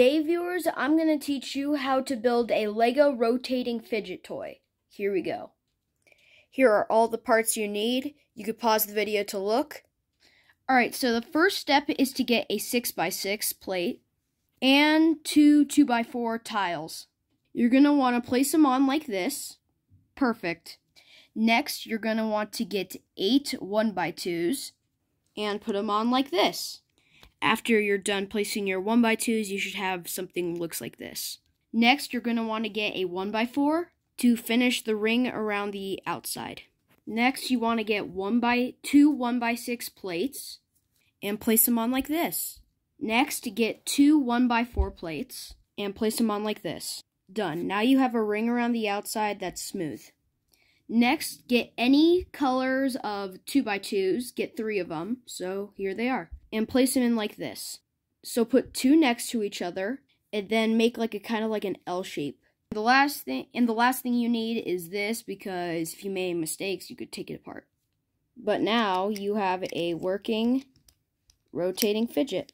Today, viewers, I'm going to teach you how to build a Lego rotating fidget toy. Here we go. Here are all the parts you need. You could pause the video to look. Alright, so the first step is to get a 6x6 plate and two 2x4 tiles. You're going to want to place them on like this. Perfect. Next, you're going to want to get eight 1x2s and put them on like this. After you're done placing your 1x2s, you should have something looks like this. Next, you're going to want to get a 1x4 to finish the ring around the outside. Next, you want to get one by two 1x6 plates and place them on like this. Next, get two 1x4 plates and place them on like this. Done. Now you have a ring around the outside that's smooth. Next, get any colors of 2x2s, get three of them, so here they are, and place them in like this. So put two next to each other, and then make like a kind of like an L shape. The last thing, and the last thing you need is this, because if you made mistakes, you could take it apart. But now you have a working, rotating fidget.